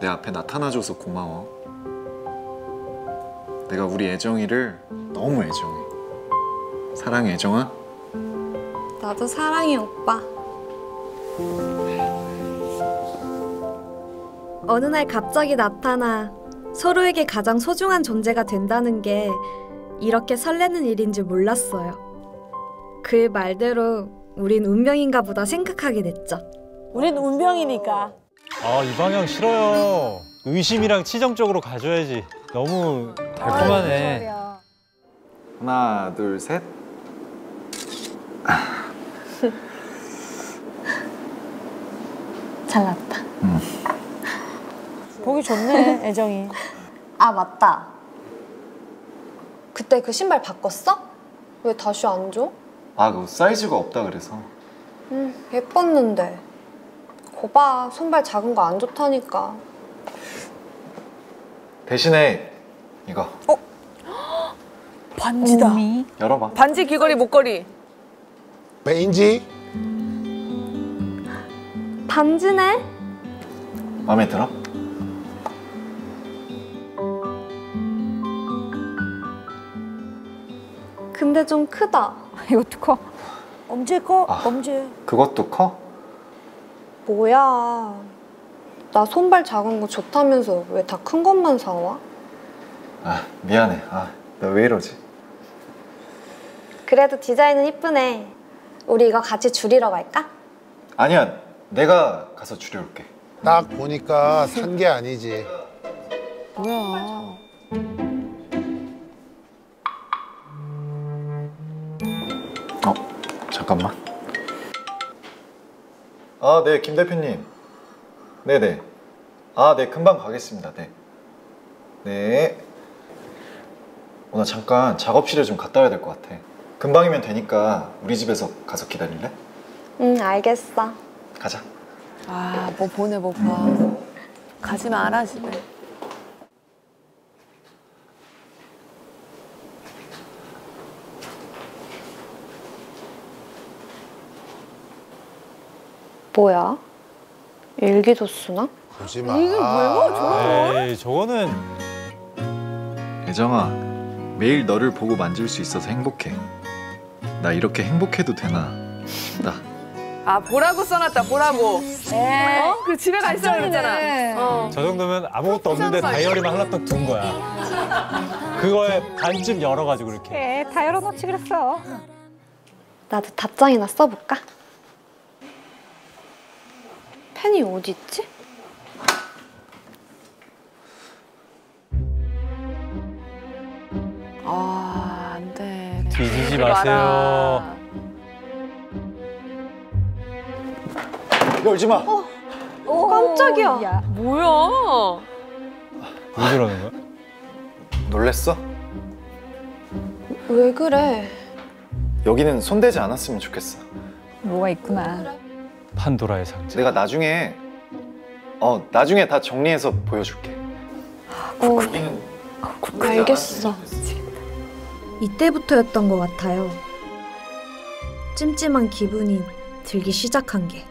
내 앞에 나타나줘서 고마워. 내가 우리 애정이를 너무 애정해. 사랑해 애정아. 나도 사랑해 오빠. 어느 날 갑자기 나타나 서로에게 가장 소중한 존재가 된다는 게 이렇게 설레는 일인 줄 몰랐어요. 그 말대로 우린 운명인가 보다 생각하게 됐죠. 우린 운명이니까. 아, 이 방향 싫어요. 의심이랑 치정적으로 가줘야지. 너무 달콤하네. 하나 둘 셋. 잘났다. 보기 좋네, 애정이. 아 맞다. 그때 그 신발 바꿨어? 왜 다시 안 줘? 아 그거 사이즈가 없다 그래서. 응 예뻤는데. 거봐 손발 작은 거 안 좋다니까. 대신에 이거 반지다. 열어봐. 반지 귀걸이 목걸이 메인지 반지네? 마음에 들어? 근데 좀 크다. 이것도 커 엄지 커, 아. 엄지. 그것도 커? 뭐야. 나 손발 작은 거 좋다면서 왜 다 큰 것만 사와? 아 미안해. 아너왜 이러지? 그래도 디자인은 이쁘네. 우리 이거 같이 줄이러 갈까? 아니야 내가 가서 줄여올게. 딱 보니까 산 게 아니지. 뭐야. 어 잠깐만. 아 네 김 대표님. 네네. 아 네 금방 가겠습니다. 네. 네. 어, 나 잠깐 작업실에 좀 갔다 와야 될 것 같아. 금방이면 되니까 우리 집에서 가서 기다릴래? 응, 알겠어. 가자. 아뭐 보내 뭐 봐 가지 마라 집에 뭐야? 일기도 쓰나? 보지 마. 에이, 저거는 애정아, 매일 너를 보고 만질 수 있어서 행복해. 나 이렇게 행복해도 되나 싶다. 아 보라고 써놨다 보라고 에 어? 그 집에 가 있어야 그랬잖아 어. 저 정도면 아무것도 없는데 다이어리만 하나 딱 둔 거야. 그거에 반쯤 열어가지고 이렇게. 에, 다 열어놓지 그랬어. 나도 답장이나 써볼까? 펜이 어디 있지? 아 안 돼 뒤지지 마세요. 열지 마. 깜짝이야. 뭐야 왜 저러는 거야? 놀랬어? 왜 그래? 여기는 손대지 않았으면 좋겠어. 뭐가 있구나. 판도라의 상자. 내가 나중에 어 나중에 다 정리해서 보여줄게. 어, 여기는 알겠어. 이때부터였던 것 같아요. 찜찜한 기분이 들기 시작한 게.